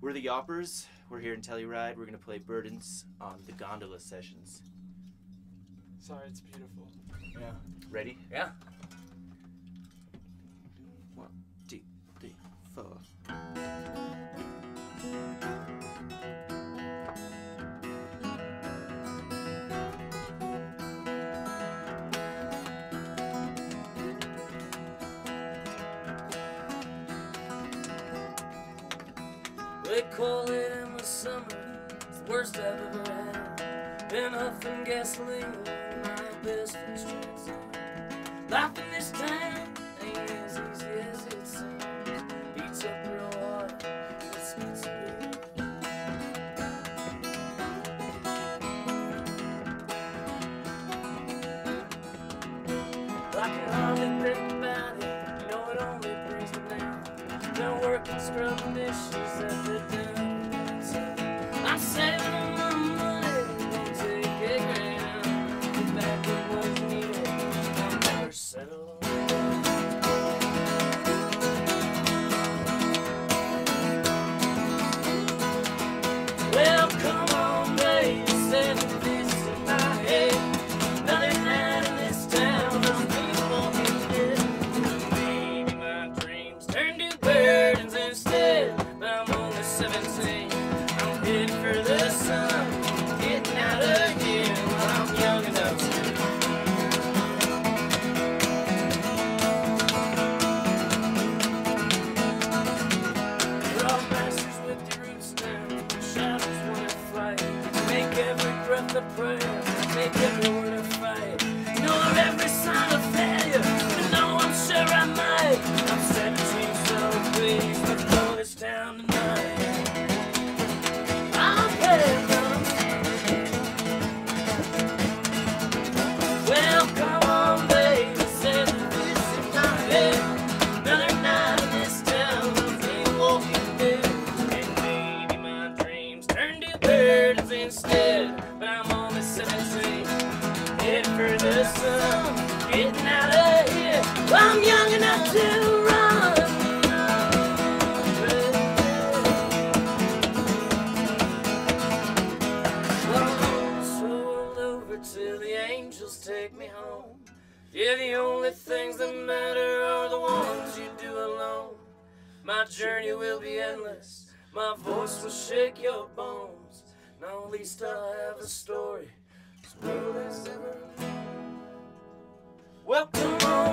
we're the Yawpers. We're here in Telluride. We're gonna play Burdens on the Gondola sessions. Sorry, it's beautiful. Yeah. Ready? Yeah. They call it in the summer. It's the worst I've ever had. Been huffing gasoline my best friend's transit. Life in this town ain't as easy as it seems. Beats up real hard. It's expensive. I can hardly think Scrubbing dishes at the breath a prayer. Make a fight. Ignore every sign of failure. But no, I'm sure I might. I'm 17, so please let's blow this town tonight. I'm Well, come on, baby. Another night in this town. And maybe my dreams to instead. I'm young enough to till the angels take me home. Yeah, the only things that matter are the ones you do alone. My journey will be endless. My voice will shake your bones. Now at least I have a story world has ever on,